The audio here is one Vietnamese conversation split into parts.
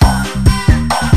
Bye.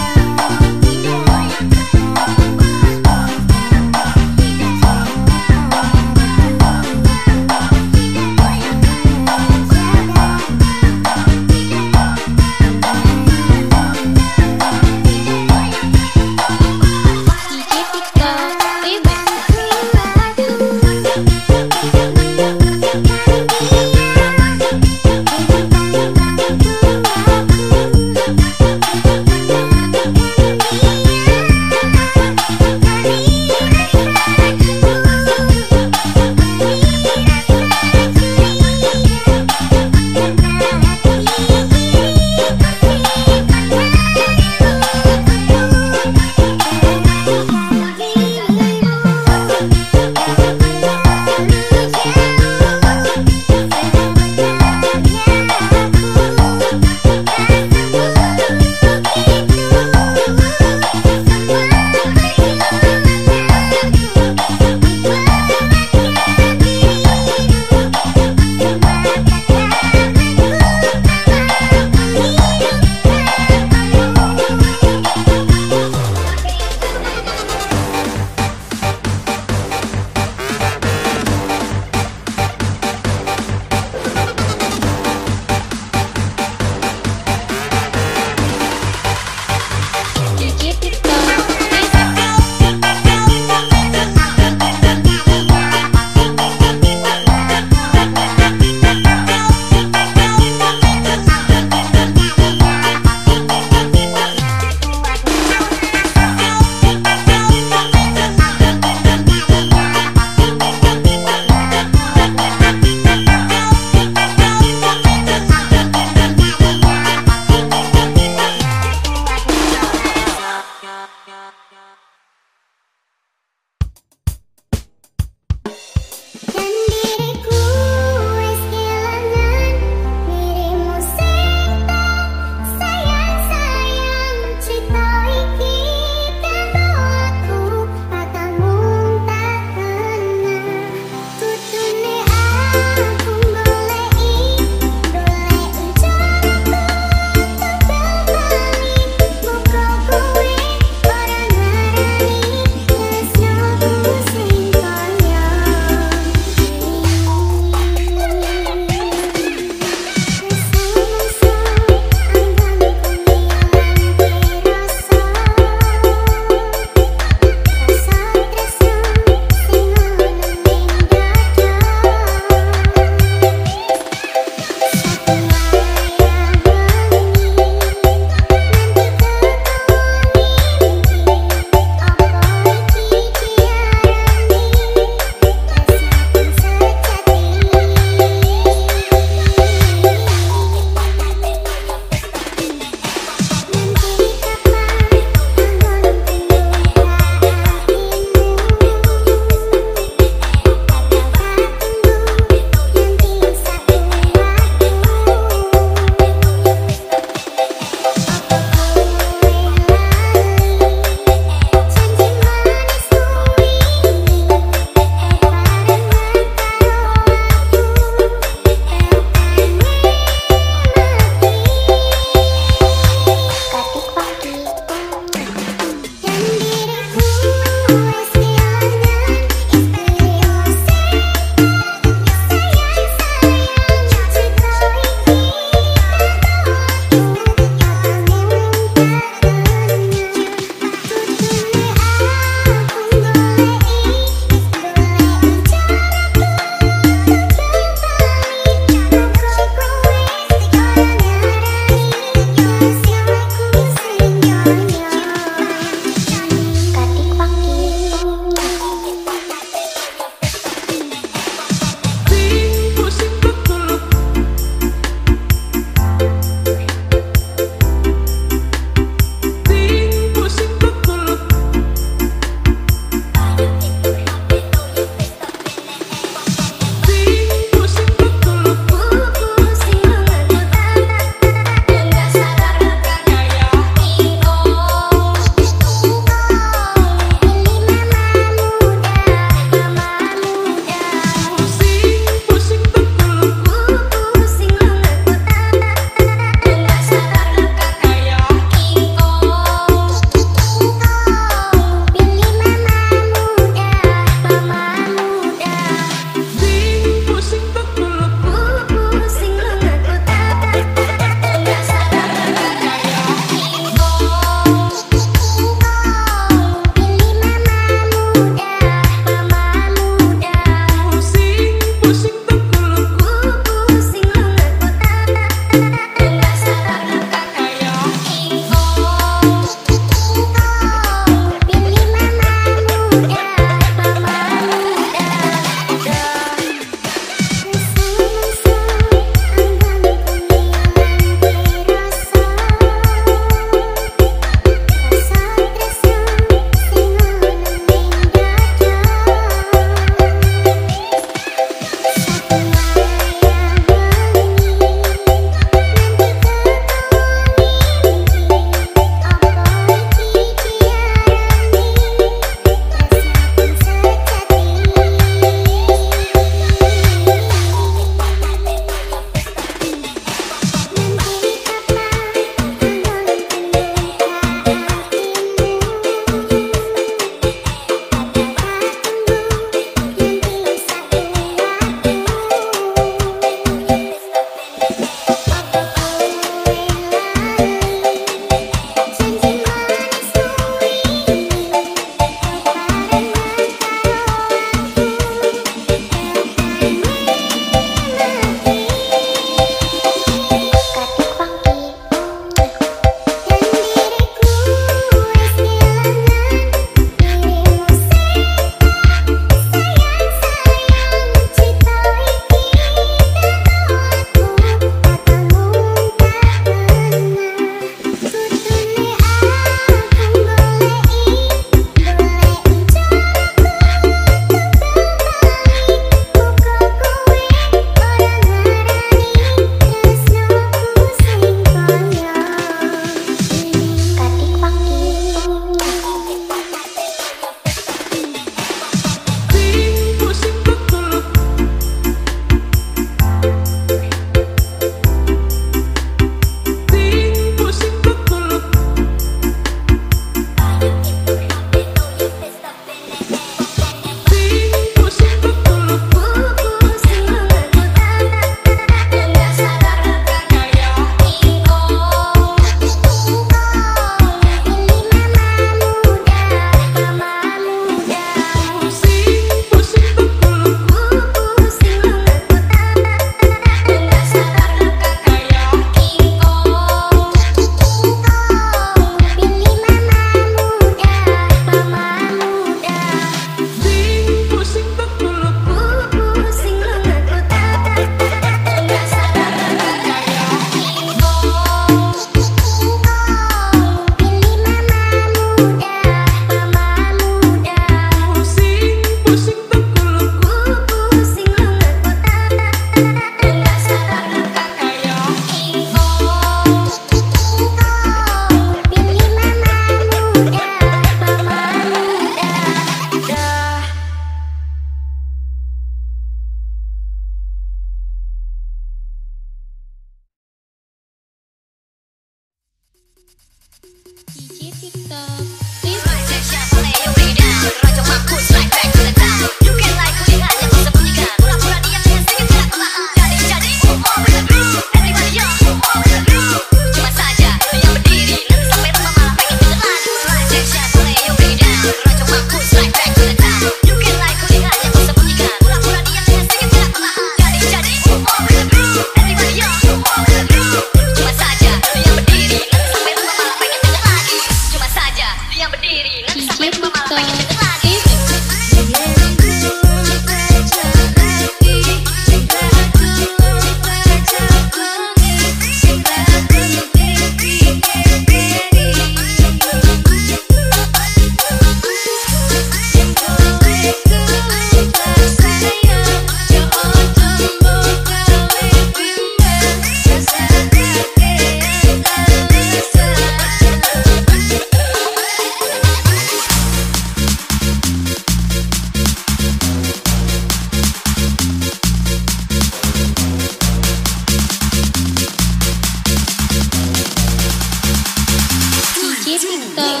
you.